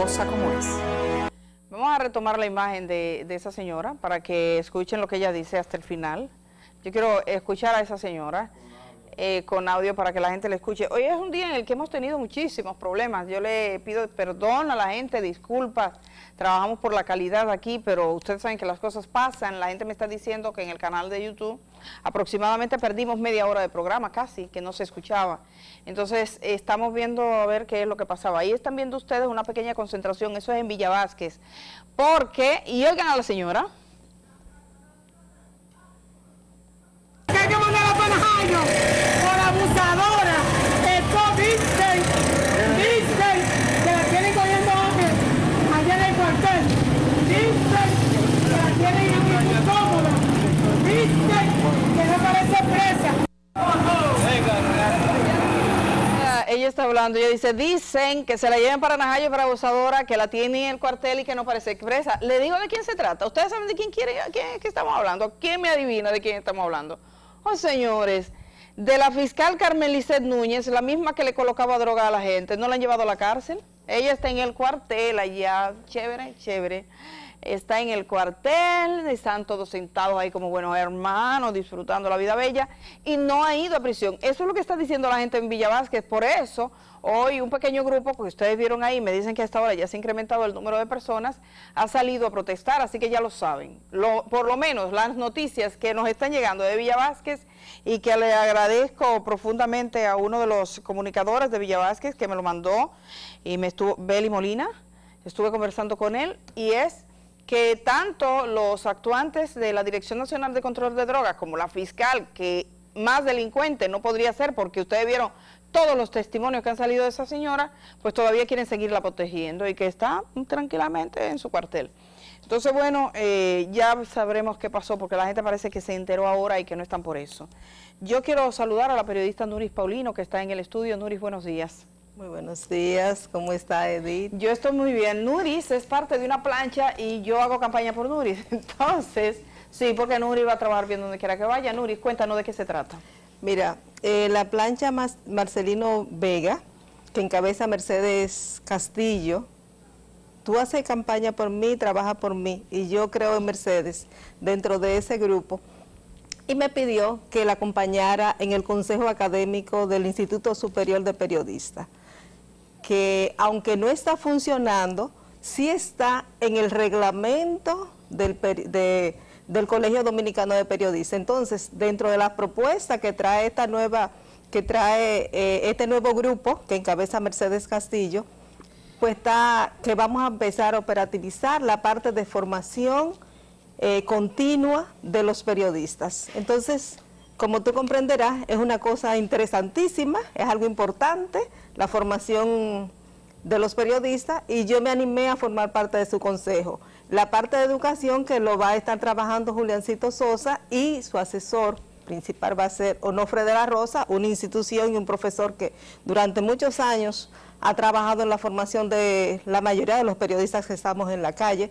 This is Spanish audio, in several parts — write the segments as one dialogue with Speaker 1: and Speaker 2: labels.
Speaker 1: como es. Vamos a retomar la imagen de, de esa señora para que escuchen lo que ella dice hasta el final. Yo quiero escuchar a esa señora eh, con audio para que la gente le escuche. Hoy es un día en el que hemos tenido muchísimos problemas. Yo le pido perdón a la gente, disculpas. Trabajamos por la calidad aquí, pero ustedes saben que las cosas pasan. La gente me está diciendo que en el canal de YouTube aproximadamente perdimos media hora de programa casi, que no se escuchaba. Entonces, estamos viendo a ver qué es lo que pasaba. Ahí están viendo ustedes una pequeña concentración, eso es en Villa Vázquez. Porque, y oigan a la señora,
Speaker 2: Que hay que mandar a Panajayo por abusadora. Esto dicen, dicen que la tienen cogiendo hombres allá en el cuartel. Dicen que la tienen en incómoda. Dicen presa.
Speaker 1: ella- está hablando, ella dice, dicen que se la lleven para Najayo para abusadora, que la tiene en el cuartel y que no parece expresa. Le digo de quién se trata. ¿Ustedes saben de quién quiere, quién es que estamos hablando? ¿Quién me adivina de quién estamos hablando? Oh, señores, de la fiscal Carmen Lisset Núñez, la misma que le colocaba droga a la gente, ¿no la han llevado a la cárcel? Ella está en el cuartel allá, chévere, chévere. Está en el cuartel, están todos sentados ahí como buenos hermanos, disfrutando la vida bella, y no ha ido a prisión. Eso es lo que está diciendo la gente en Villa Vázquez. Por eso, hoy un pequeño grupo que ustedes vieron ahí, me dicen que hasta ahora ya se ha incrementado el número de personas, ha salido a protestar, así que ya lo saben. Por lo menos las noticias que nos están llegando de Villa Vázquez y que le agradezco profundamente a uno de los comunicadores de Villa Vázquez que me lo mandó, y me estuvo, Beli Molina, estuve conversando con él, y es que tanto los actuantes de la Dirección Nacional de Control de Drogas como la fiscal, que más delincuente no podría ser porque ustedes vieron todos los testimonios que han salido de esa señora, pues todavía quieren seguirla protegiendo y que está tranquilamente en su cuartel. Entonces, bueno, eh, ya sabremos qué pasó porque la gente parece que se enteró ahora y que no están por eso. Yo quiero saludar a la periodista Nuris Paulino que está en el estudio. Nuris, buenos días.
Speaker 3: Muy buenos días, ¿cómo está Edith?
Speaker 1: Yo estoy muy bien. Nuris es parte de una plancha y yo hago campaña por Nuris. Entonces, sí, porque Nuris va a trabajar bien donde quiera que vaya. Nuris, cuéntanos de qué se trata.
Speaker 3: Mira, eh, la plancha Marcelino Vega, que encabeza Mercedes Castillo, tú haces campaña por mí, trabajas por mí, y yo creo en Mercedes dentro de ese grupo. Y me pidió que la acompañara en el Consejo Académico del Instituto Superior de Periodistas. Que aunque no está funcionando, sí está en el reglamento del, de- del Colegio Dominicano de Periodistas. Entonces, dentro de las propuestas que trae esta nueva, que trae eh, este nuevo grupo que encabeza Mercedes Castillo, pues está que vamos a empezar a operativizar la parte de formación eh, continua de los periodistas. Entonces, como tú comprenderás, es una cosa interesantísima, es algo importante, la formación de los periodistas, y yo me animé a formar parte de su consejo. La parte de educación que lo va a estar trabajando Juliancito Sosa y su asesor principal va a ser Onofre de la Rosa, una institución y un profesor que durante muchos años ha trabajado en la formación de la mayoría de los periodistas que estamos en la calle,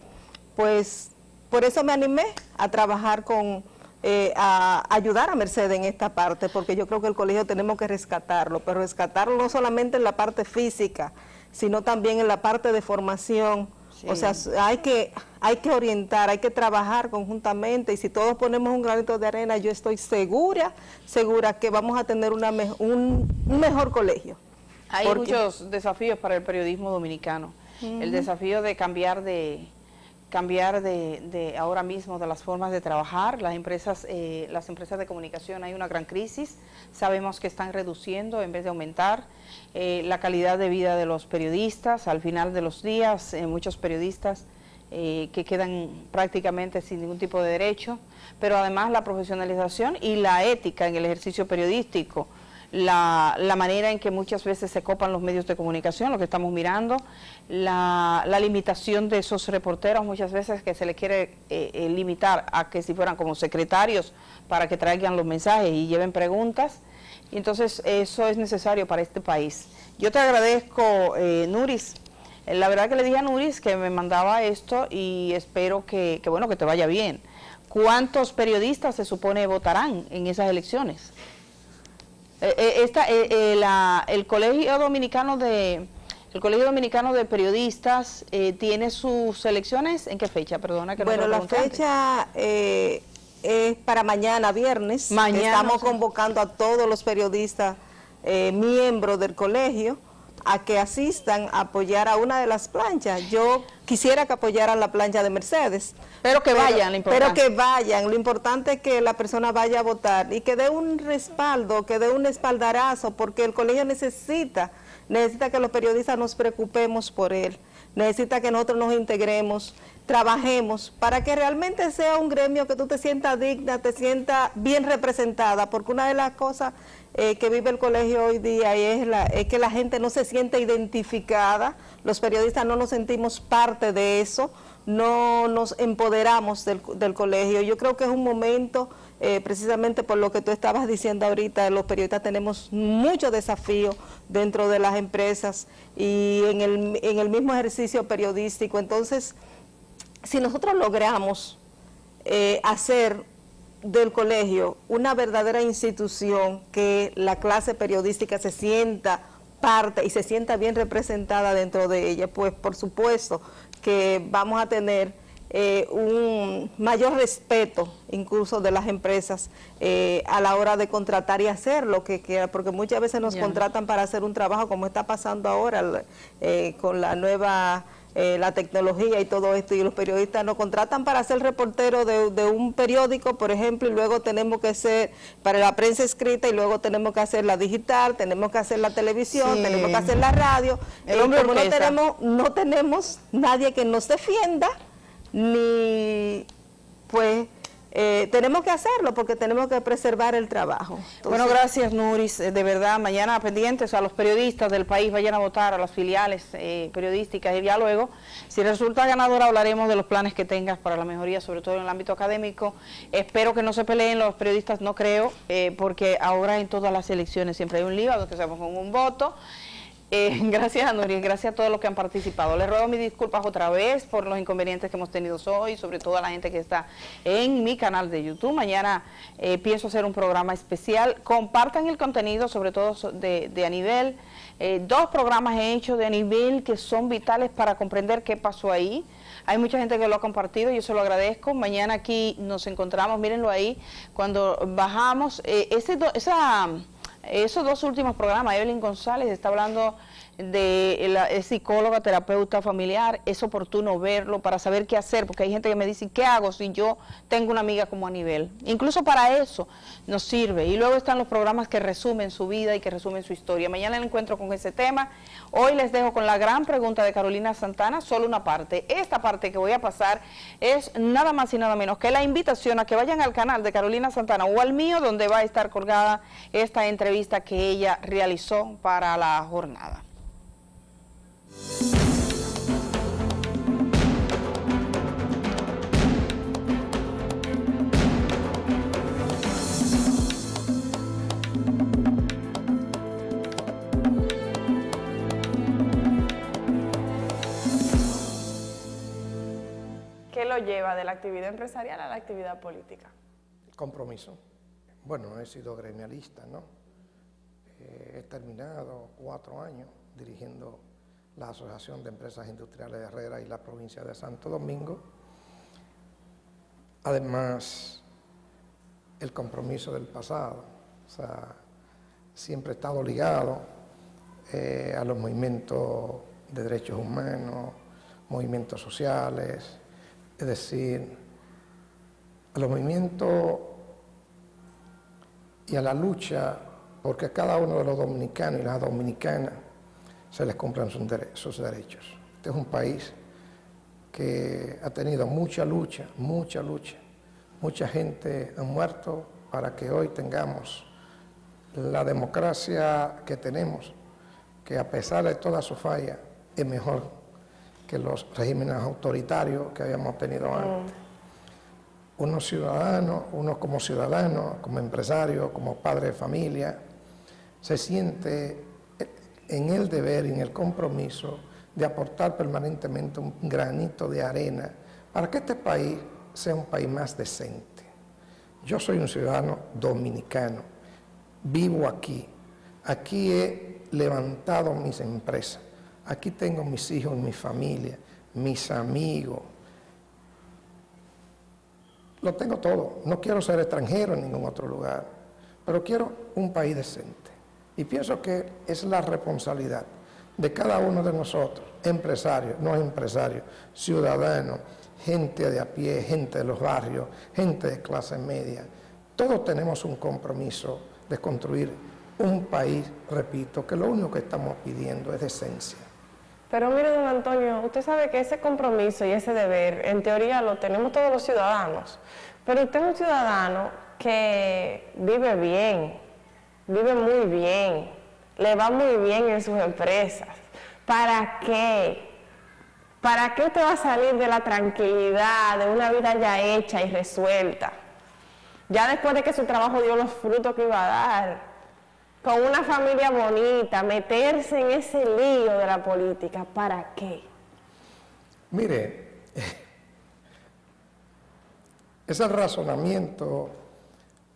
Speaker 3: pues por eso me animé a trabajar con, eh, a ayudar a Mercedes en esta parte, porque yo creo que el colegio tenemos que rescatarlo, pero rescatarlo no solamente en la parte física, sino también en la parte de formación. O sea, hay que, hay que orientar, hay que trabajar conjuntamente y si todos ponemos un granito de arena, yo estoy segura, segura que vamos a tener una me- un, un mejor colegio.
Speaker 1: Hay
Speaker 3: Porque-
Speaker 1: muchos desafíos para el periodismo dominicano. El desafío de cambiar de cambiar de, de ahora mismo de las formas de trabajar. Las empresas, eh, las empresas de comunicación hay una gran crisis. Sabemos que están reduciendo en vez de aumentar eh, la calidad de vida de los periodistas. Al final de los días, eh, muchos periodistas eh, que quedan prácticamente sin ningún tipo de derecho, pero además la profesionalización y la ética en el ejercicio periodístico la, la, manera en que muchas veces se copan los medios de comunicación, lo que estamos mirando, la, la limitación de esos reporteros muchas veces que se les quiere eh, eh, limitar a que si fueran como secretarios para que traigan los mensajes y lleven preguntas. Y entonces eso es necesario para este país. Yo te agradezco, eh, Nuris. La verdad que le dije a Nuris que me mandaba esto y espero que, que bueno, que te vaya bien. ¿Cuántos periodistas se supone votarán en esas elecciones? Eh, eh, esta, eh, la, el Colegio Dominicano de el Colegio Dominicano de Periodistas tiene sus elecciones en qué fecha, perdona que
Speaker 3: Bueno, la fecha es para mañana, viernes. Mañana. Estamos convocando a todos los periodistas miembros del colegio a que asistan a apoyar a una de las planchas. Yo quisiera que apoyaran la plancha de Mercedes.
Speaker 1: Pero que vayan, lo
Speaker 3: importante. Pero que vayan, lo importante es que la persona vaya a votar y que dé un respaldo, que dé un espaldarazo, porque el colegio necesita, necesita que los periodistas nos preocupemos por él, necesita que nosotros nos integremos, trabajemos, para que realmente sea un gremio que tú te sientas digna, te sientas bien representada, porque una de las cosas eh, que vive el colegio hoy día es, la, es que la gente no se siente identificada, los periodistas no nos sentimos parte de eso, no nos empoderamos del, del colegio. Yo creo que es un momento, eh, precisamente por lo que tú estabas diciendo ahorita, los periodistas tenemos muchos desafíos dentro de las empresas y en el, en el mismo ejercicio periodístico. Entonces, si nosotros logramos eh, hacer del colegio una verdadera institución que la clase periodística se sienta parte y se sienta bien representada dentro de ella, pues por supuesto que vamos a tener eh, un mayor respeto incluso de las empresas eh, a la hora de contratar y hacer lo que quiera, porque muchas veces nos contratan para hacer un trabajo como está pasando ahora eh, con la nueva eh, la tecnología y todo esto, y los periodistas nos contratan para ser reportero de, un periódico, por ejemplo, y luego tenemos que ser para la prensa escrita, y luego tenemos que hacer la digital, tenemos que hacer la televisión, tenemos que hacer la radio. El hombre como no tenemos, no tenemos nadie que nos defienda, ni pues eh, tenemos que hacerlo porque tenemos que preservar el trabajo.
Speaker 1: bueno, gracias Nuris, eh, de verdad, mañana pendientes a los periodistas del país vayan a votar a las filiales eh, periodísticas y ya luego, si resulta ganadora hablaremos de los planes que tengas para la mejoría, sobre todo en el ámbito académico. Espero que no se peleen los periodistas, no creo, porque ahora en todas las elecciones siempre hay un lío, que seamos con un voto. Eh, gracias a gracias a todos los que han participado. Les ruego mis disculpas otra vez por los inconvenientes que hemos tenido hoy, sobre todo a la gente que está en mi canal de YouTube. Mañana eh, pienso hacer un programa especial. Compartan el contenido, sobre todo de, a nivel. Eh, dos programas he hecho de a nivel que son vitales para comprender qué pasó ahí. Hay mucha gente que lo ha compartido, yo se lo agradezco. Mañana aquí nos encontramos, mírenlo ahí, cuando bajamos. ese esa esos dos últimos programas, Evelyn González está hablando de la psicóloga, terapeuta familiar, es oportuno verlo para saber qué hacer, porque hay gente que me dice, ¿qué hago si yo tengo una amiga como a nivel? Incluso para eso nos sirve. Y luego están los programas que resumen su vida y que resumen su historia. Mañana el encuentro con ese tema. Hoy les dejo con la gran pregunta de Carolina Santana, solo una parte. Esta parte que voy a pasar es nada más y nada menos que la invitación a que vayan al canal de Carolina Santana o al mío, donde va a estar colgada esta entrevista que ella realizó para la jornada. ¿Qué lo lleva de la actividad empresarial a la actividad política?
Speaker 4: Compromiso. Bueno, he sido gremialista, ¿no? Eh, he terminado cuatro años dirigiendo la Asociación de Empresas Industriales de Herrera y la provincia de Santo Domingo. Además, el compromiso del pasado, o sea, siempre he estado ligado eh, a los movimientos de derechos humanos, movimientos sociales, es decir, a los movimientos y a la lucha porque cada uno de los dominicanos y las dominicanas se les cumplan sus, derechos. Este es un país que ha tenido mucha lucha, mucha lucha. Mucha gente ha muerto para que hoy tengamos la democracia que tenemos, que a pesar de toda su falla, es mejor que los regímenes autoritarios que habíamos tenido antes. Unos ciudadanos, uno como ciudadano, como empresario, como padre de familia, se siente en el deber y en el compromiso de aportar permanentemente un granito de arena para que este país sea un país más decente. Yo soy un ciudadano dominicano, vivo aquí, aquí he levantado mis empresas, aquí tengo mis hijos, mi familia, mis amigos, lo tengo todo, no quiero ser extranjero en ningún otro lugar, pero quiero un país decente. Y pienso que es la responsabilidad de cada uno de nosotros, empresarios, no empresarios, ciudadanos, gente de a pie, gente de los barrios, gente de clase media. Todos tenemos un compromiso de construir un país, repito, que lo único que estamos pidiendo es decencia.
Speaker 5: Pero mire, don Antonio, usted sabe que ese compromiso y ese deber, en teoría, lo tenemos todos los ciudadanos. Pero usted es un ciudadano que vive bien, vive muy bien, le va muy bien en sus empresas. ¿Para qué? ¿Para qué usted va a salir de la tranquilidad, de una vida ya hecha y resuelta? Ya después de que su trabajo dio los frutos que iba a dar, con una familia bonita, meterse en ese lío de la política, ¿para qué?
Speaker 4: Mire, ese razonamiento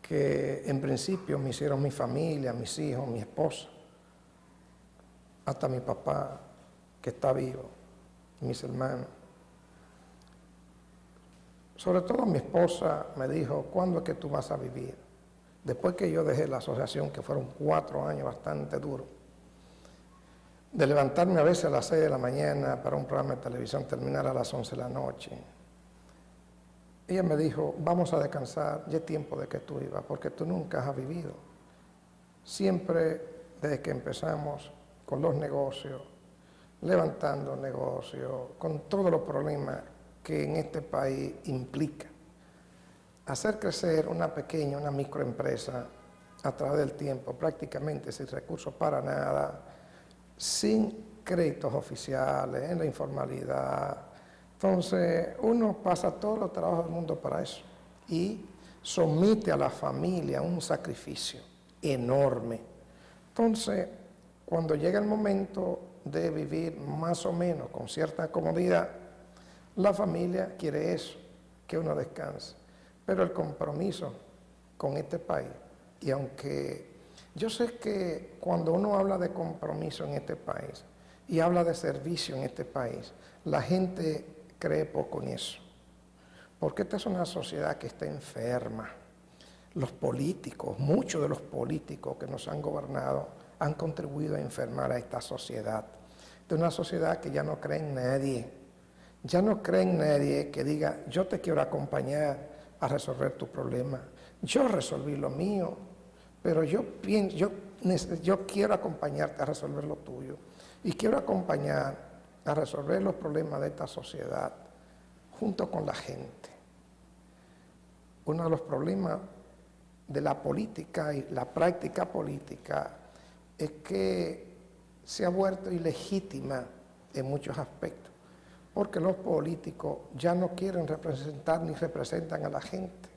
Speaker 4: que en principio me hicieron mi familia, mis hijos, mi esposa, hasta mi papá, que está vivo, mis hermanos. Sobre todo mi esposa me dijo, ¿cuándo es que tú vas a vivir? Después que yo dejé la asociación, que fueron cuatro años bastante duros, de levantarme a veces a las seis de la mañana para un programa de televisión, terminar a las once de la noche. Ella me dijo, vamos a descansar, ya es tiempo de que tú ibas, porque tú nunca has vivido. Siempre desde que empezamos con los negocios, levantando negocios, con todos los problemas que en este país implica. Hacer crecer una pequeña, una microempresa a través del tiempo, prácticamente sin recursos para nada, sin créditos oficiales, en la informalidad. Entonces, uno pasa todo el trabajo del mundo para eso y somete a la familia un sacrificio enorme. Entonces, cuando llega el momento de vivir más o menos con cierta comodidad, la familia quiere eso, que uno descanse. Pero el compromiso con este país, y aunque yo sé que cuando uno habla de compromiso en este país y habla de servicio en este país, la gente cree poco en eso. Porque esta es una sociedad que está enferma. Los políticos, muchos de los políticos que nos han gobernado, han contribuido a enfermar a esta sociedad. De una sociedad que ya no cree en nadie. Ya no cree en nadie que diga, yo te quiero acompañar a resolver tu problema. Yo resolví lo mío, pero yo, pienso, yo, yo quiero acompañarte a resolver lo tuyo. Y quiero acompañar a resolver los problemas de esta sociedad junto con la gente. Uno de los problemas de la política y la práctica política es que se ha vuelto ilegítima en muchos aspectos, porque los políticos ya no quieren representar ni representan a la gente.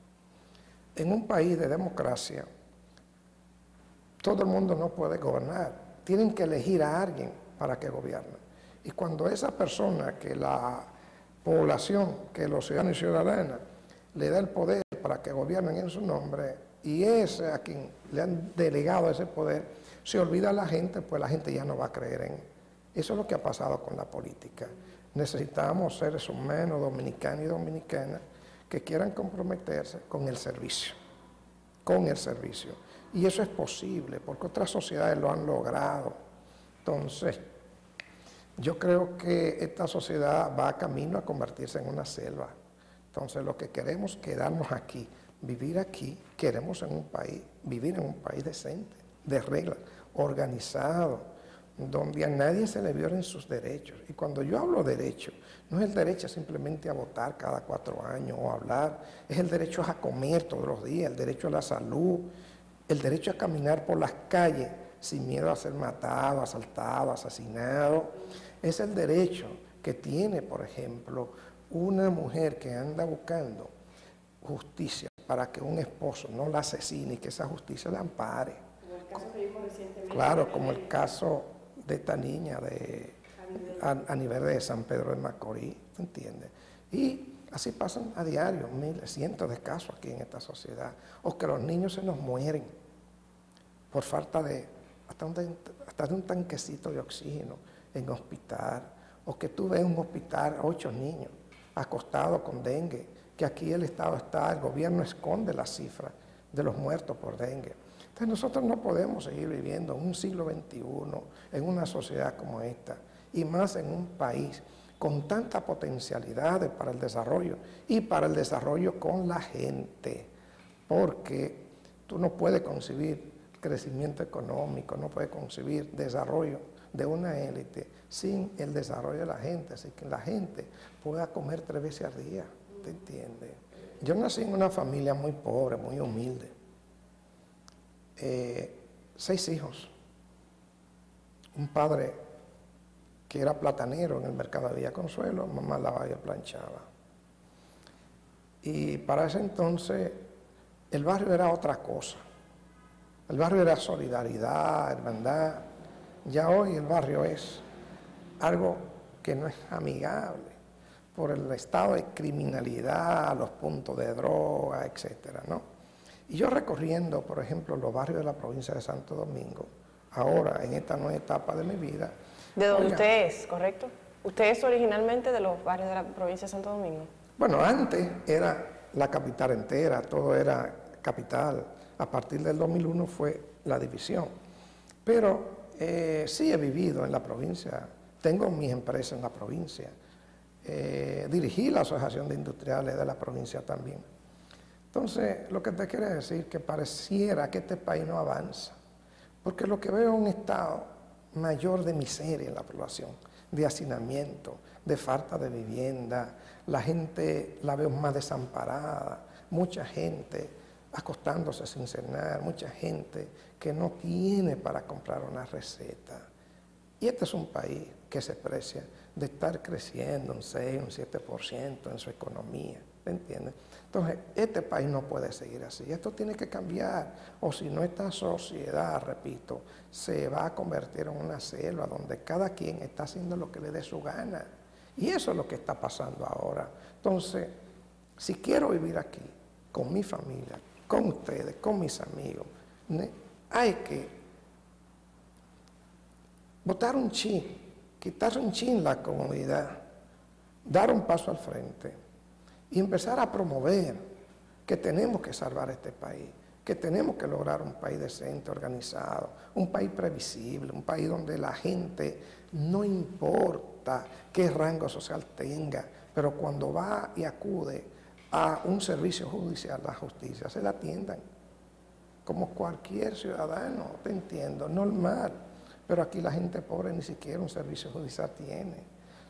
Speaker 4: En un país de democracia, todo el mundo no puede gobernar, tienen que elegir a alguien para que gobierne. Y cuando esa persona que la población, que los ciudadanos y ciudadanas, le da el poder para que gobiernen en su nombre, y ese a quien le han delegado ese poder, se olvida la gente, pues la gente ya no va a creer en. Eso es lo que ha pasado con la política. Necesitamos seres humanos, dominicanos y dominicanas, que quieran comprometerse con el servicio, con el servicio. Y eso es posible, porque otras sociedades lo han logrado. Entonces, yo creo que esta sociedad va a camino a convertirse en una selva. Entonces, lo que queremos es quedarnos aquí, vivir aquí, queremos en un país, vivir en un país decente, de reglas organizado, donde a nadie se le violen sus derechos. Y cuando yo hablo de derecho, no es el derecho simplemente a votar cada cuatro años o hablar, es el derecho a comer todos los días, el derecho a la salud, el derecho a caminar por las calles sin miedo a ser matado, asaltado, asesinado. Es el derecho que tiene, por ejemplo, una mujer que anda buscando justicia para que un esposo no la asesine y que esa justicia la ampare. Claro, como el caso de esta niña de, a, nivel de San Pedro de Macorís, ¿te entiendes? Y así pasan a diario miles, cientos de casos aquí en esta sociedad. O que los niños se nos mueren por falta de hasta, hasta de un tanquecito de oxígeno en hospital. O que tú ves en un hospital ocho niños acostados con dengue, que aquí el Estado está, el gobierno esconde la cifra de los muertos por dengue. Entonces nosotros no podemos seguir viviendo en un siglo XXI, en una sociedad como esta, y más en un país con tanta potencialidades para el desarrollo y para el desarrollo con la gente, porque tú no puedes concebir crecimiento económico, no puedes concebir desarrollo de una élite sin el desarrollo de la gente, así que la gente pueda comer tres veces al día, ¿te entiendes? Yo nací en una familia muy pobre, muy humilde, eh, seis hijos, un padre que era platanero en el mercado de Villa Consuelo, mamá lavaba y planchaba. Y para ese entonces el barrio era otra cosa. El barrio era solidaridad, hermandad. Ya hoy el barrio es algo que no es amigable por el estado de criminalidad, los puntos de droga, etcétera, ¿no? Y yo recorriendo, por ejemplo, los barrios de la provincia de Santo Domingo, ahora en esta nueva etapa de mi vida.
Speaker 5: ¿De dónde usted es, correcto? ¿Usted es originalmente de los barrios de la provincia de Santo Domingo?
Speaker 4: Bueno, antes era la capital entera, todo era capital. A partir del 2001 fue la división. Pero eh, sí he vivido en la provincia, tengo mis empresas en la provincia, eh, dirigí la Asociación de Industriales de la provincia también. Entonces, lo que te quiero decir que pareciera que este país no avanza, porque lo que veo es un estado mayor de miseria en la población, de hacinamiento, de falta de vivienda, la gente la veo más desamparada, mucha gente acostándose sin cenar, mucha gente que no tiene para comprar una receta. Y este es un país que se precia de estar creciendo un 6, un 7% en su economía, ¿me entiendes? Entonces, este país no puede seguir así, esto tiene que cambiar, o si no esta sociedad, repito, se va a convertir en una selva donde cada quien está haciendo lo que le dé su gana. Y eso es lo que está pasando ahora. Entonces, si quiero vivir aquí, con mi familia, con ustedes, con mis amigos. Hay que botar un chin, quitar un chin la comodidad, dar un paso al frente y empezar a promover que tenemos que salvar este país, que tenemos que lograr un país decente, organizado, un país previsible, un país donde la gente no importa qué rango social tenga, pero cuando va y acude a un servicio judicial, la justicia, se la atiendan como cualquier ciudadano, te entiendo, normal. Pero aquí la gente pobre ni siquiera un servicio judicial tiene.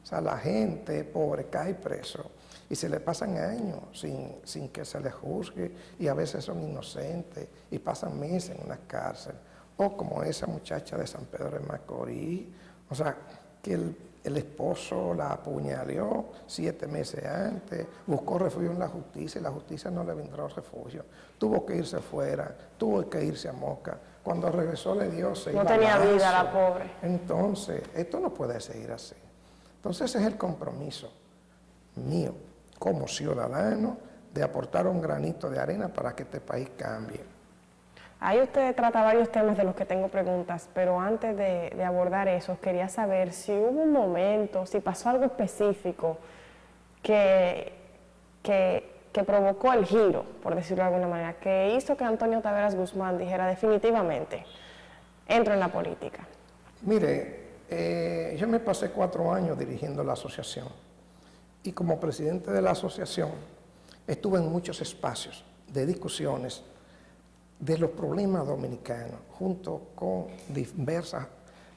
Speaker 4: O sea, la gente pobre cae preso y se le pasan años sin, sin que se le juzgue y a veces son inocentes y pasan meses en una cárcel. O como esa muchacha de San Pedro de Macorís, o sea, que el el esposo la apuñaleó siete meses antes, buscó refugio en la justicia y la justicia no le brindó refugio. Tuvo que irse fuera, tuvo que irse a Moca. Cuando regresó le dio seis
Speaker 5: No tenía vida la pobre.
Speaker 4: Entonces, esto no puede seguir así. Entonces ese es el compromiso mío como ciudadano de aportar un granito de arena para que este país cambie.
Speaker 5: Ahí usted trata varios temas de los que tengo preguntas, pero antes de, abordar eso, quería saber si hubo un momento, si pasó algo específico que, que, provocó el giro, por decirlo de alguna manera, que hizo que Antonio Taveras Guzmán dijera definitivamente, entro en la política.
Speaker 4: Mire, eh, yo me pasé cuatro años dirigiendo la asociación y como presidente de la asociación estuve en muchos espacios de discusiones de los problemas dominicanos, junto con diversas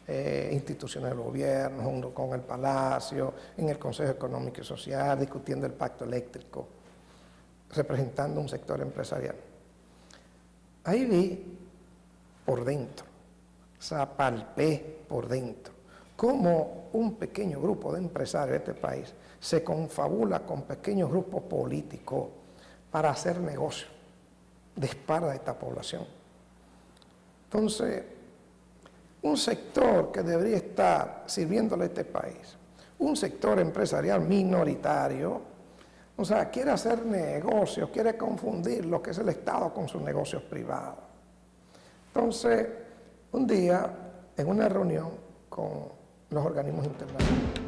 Speaker 4: eh, instituciones del gobierno, junto con el Palacio, en el Consejo Económico y Social, discutiendo el pacto eléctrico, representando un sector empresarial. Ahí vi por dentro, o sea, palpé por dentro, cómo un pequeño grupo de empresarios de este país se confabula con pequeños grupos políticos para hacer negocio espalda de esta población. Entonces, un sector que debería estar sirviéndole a este país, un sector empresarial minoritario, o sea, quiere hacer negocios, quiere confundir lo que es el Estado con sus negocios privados. Entonces, un día, en una reunión con los organismos internacionales,